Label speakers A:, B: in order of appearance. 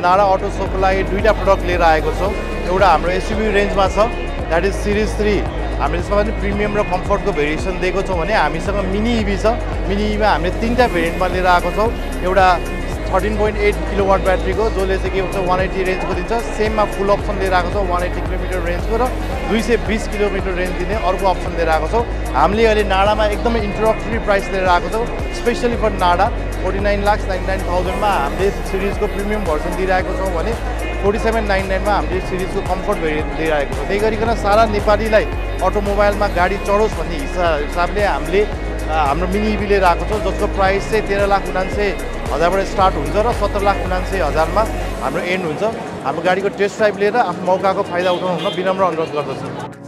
A: NADA auto सोको लागि दुईवटा प्रडक्ट लिएर आएको छौँ। एउटा हाम्रो एसयुभी रेन्जमा छ। द्याट इज सिरिज थ्री हामीले त्यसमा पनि प्रिमियम र कम्फर्टको भेरिएसन दिएको छौँ भने हामीसँग मिनी इभी छ। मिनी इभीमा हामीले तिनवटा भेरिएन्टमा लिएर आएको छौँ। एउटा thirteen point eight kilo watt ब्याट्रीको जसले चाहिँ के भन्छ वान एट्टी रेन्जको दिन्छ। सेममा फुल अप्सन लिएर आएको छौँ वान एट्टी किलोमिटर रेन्जको र दुई सय बिस किलोमिटर रेन्ज दिने अर्को अप्सन लिएर आएको छौँ। हामीले अहिले नाडामा एकदमै इन्ट्रोडक्टरी प्राइस लिएर आएको छौँ। Specially for NADA forty nine lakhs ninety nine थाउजन्डमा हामीले सिरिजको प्रिमियम भर्सन दिइरहेको छौँ भने फोर्टी सेभेन नाइन नाइनमा हामीले सिरिजको कम्फर्ट भेरिएन्ट दिइरहेको छौँ। त्यही गरिकन सारा नेपालीलाई अटोमोबाइलमा गाडी चढोस् भन्ने हिसाब हिसाबले हामीले हाम्रो मिनी इभी लिएर आएको छौँ जसको प्राइस चाहिँ तेह्र लाख उनान्से हजारबाट स्टार्ट हुन्छ र सत्र लाख उनान्से हजारमा हाम्रो एन्ड हुन्छ। हाम्रो गाडीको टेस्ट ड्राइभ लिएर आफ्नो मौकाको फाइदा उठाउनु विनम्र अनुरोध गर्दछु।